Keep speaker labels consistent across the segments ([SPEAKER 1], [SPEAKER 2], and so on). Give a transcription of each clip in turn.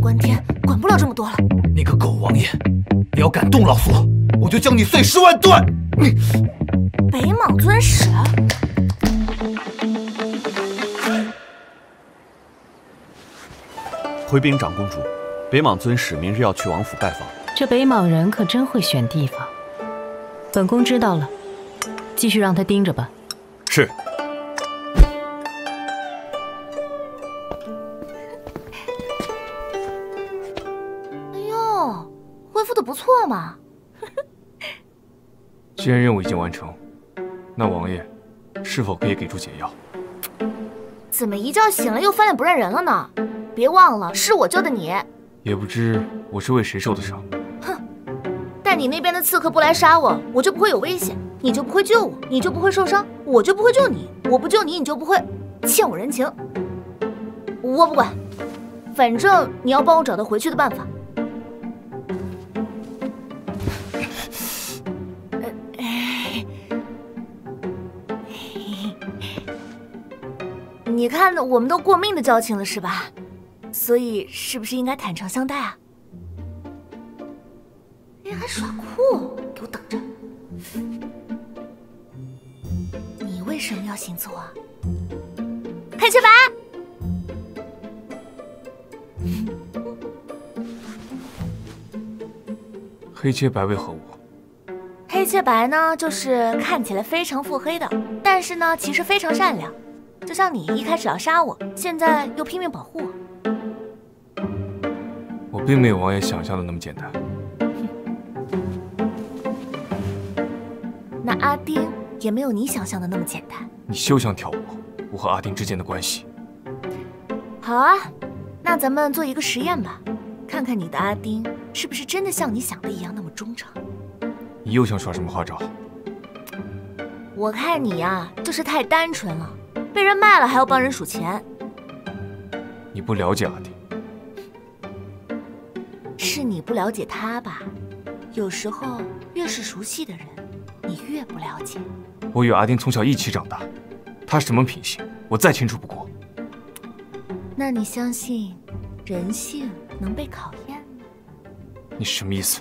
[SPEAKER 1] 关天，管不了这么多了。
[SPEAKER 2] 你个狗王爷，你要敢动老夫，我就将你碎尸万段！你
[SPEAKER 1] 北莽尊使，
[SPEAKER 3] 回禀长公主，北莽尊使明日要去王府拜访。
[SPEAKER 4] 这北莽人可真会选地方。本宫知道了，继续让他盯着吧。
[SPEAKER 3] 是。
[SPEAKER 1] 嘛。
[SPEAKER 5] 既然任务已经完成，那王爷是否可以给出解药？
[SPEAKER 1] 怎么一觉醒来又翻脸不认人了呢？别忘了，是我救的你。
[SPEAKER 5] 也不知我是为谁受的伤。
[SPEAKER 1] 哼，但你那边的刺客不来杀我，我就不会有危险，你就不会救我，你就不会受伤，我就不会救你，我不救你，你就不会欠我人情。我不管，反正你要帮我找到回去的办法。看，我们都过命的交情了，是吧？所以是不是应该坦诚相待啊？你，还耍酷，给我等着！你为什么要行刺我？黑切白，
[SPEAKER 5] 黑切白为何物？
[SPEAKER 1] 黑切白呢，就是看起来非常腹黑的，但是呢，其实非常善良。就像你一开始要杀我，现在又拼命保护我。
[SPEAKER 5] 我并没有王爷想象的那么简单。
[SPEAKER 1] 那阿丁也没有你想象的那么简单。
[SPEAKER 5] 你休想挑拨我和阿丁之间的关系。
[SPEAKER 1] 好啊，那咱们做一个实验吧，看看你的阿丁是不是真的像你想的一样那么忠诚。
[SPEAKER 5] 你又想耍什么花招？
[SPEAKER 1] 我看你呀，就是太单纯了，被人卖了还要帮人数钱。
[SPEAKER 5] 你不了解阿丁。
[SPEAKER 1] 是你不了解他吧？有时候越是熟悉的人，你越不了解。
[SPEAKER 5] 我与阿丁从小一起长大，他什么品性，我再清楚不过。
[SPEAKER 1] 那你相信人性能被考验吗？
[SPEAKER 5] 你什么意思？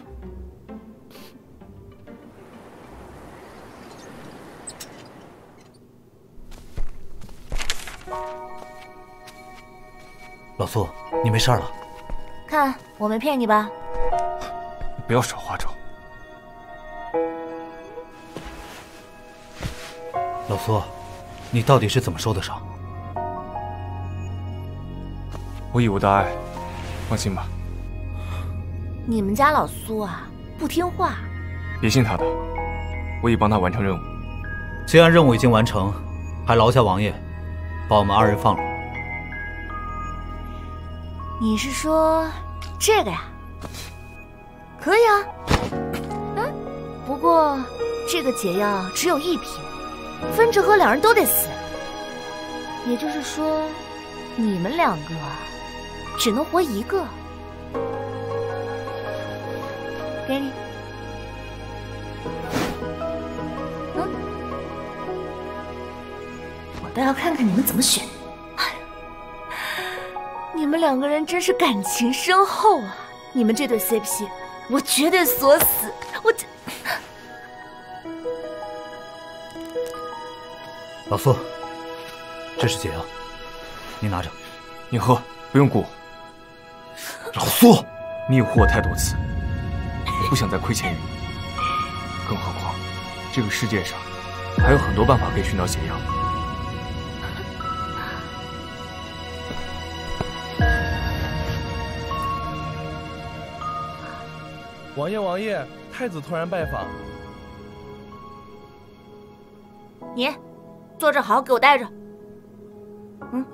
[SPEAKER 2] 老苏，你没事了？
[SPEAKER 1] 看我没骗你吧？
[SPEAKER 5] 你不要耍花招。
[SPEAKER 2] 老苏，你到底是怎么受的伤？
[SPEAKER 5] 我已无大碍，放心吧。
[SPEAKER 1] 你们家老苏啊，不听话。
[SPEAKER 5] 别信他的，我已帮他完成任务。
[SPEAKER 2] 既然任务已经完成，还劳驾王爷把我们二人放了。
[SPEAKER 1] 你是说这个呀？可以啊。嗯，不过这个解药只有一瓶，分着喝两人都得死。也就是说，你们两个只能活一个。给你。嗯，我倒要看看你们怎么选。你们两个人真是感情深厚啊！你们这对 CP，我绝对锁死！我这
[SPEAKER 2] 老苏，这是解药，你拿着，
[SPEAKER 5] 你喝，不用顾我。
[SPEAKER 2] 老苏，
[SPEAKER 5] 你已护我太多次，我不想再亏欠于你。更何况，这个世界上还有很多办法可以寻找解药。
[SPEAKER 6] 王爷，王爷，太子突然拜访。
[SPEAKER 1] 你坐这好好，给我待着。嗯。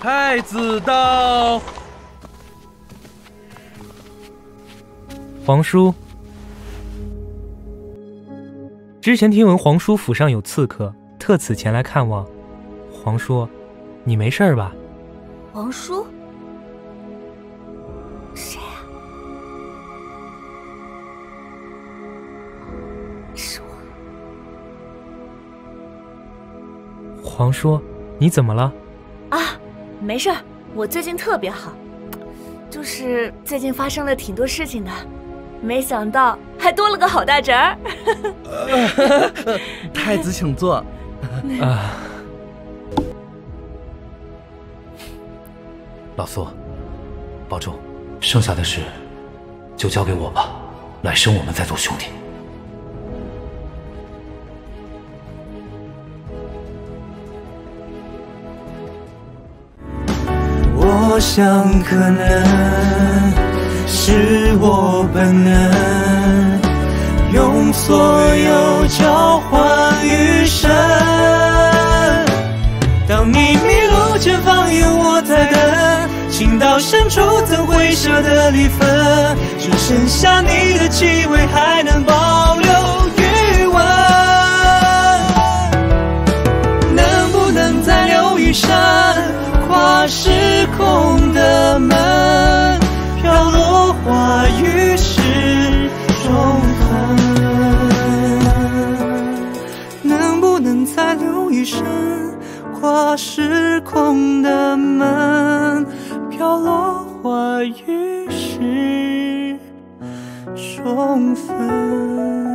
[SPEAKER 6] 太子到。
[SPEAKER 7] 皇叔。之前听闻皇叔府上有刺客，特此前来看望。皇叔，你没事吧？
[SPEAKER 1] 皇叔。谁啊？是我。
[SPEAKER 7] 皇叔，你怎么了？
[SPEAKER 1] 啊，没事，我最近特别好，就是最近发生了挺多事情的，没想到。还多了个好大侄儿。
[SPEAKER 6] 太子请坐。
[SPEAKER 7] 啊，
[SPEAKER 2] 老苏，保重，剩下的事就交给我吧，来生我们再做兄弟。
[SPEAKER 8] 我想，可能是我本能，所有交换余生。当你迷路，前方有我在等。情到深处，怎会舍得离分？只剩下你的气味，还能保一声？跨时空的门，飘落花雨时重逢。